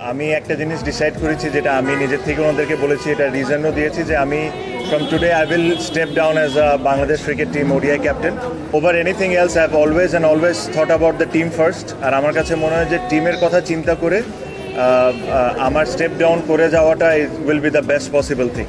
আমি একটা জিনিস ডিসাইড করেছি যেটা আমি নিজের থেকে ওনাদেরকে বলেছি, এটা রিজনও দিয়েছি যে আমি from today I will step down as a Bangladesh cricket team ODI captain over anything else I have always and always thought about the team first আর আমার কাছে মনে হয় যে টিমের কথা চিন্তা করে আমার স্টেপ ডাউন করে যাওয়াটা will be the best possible thing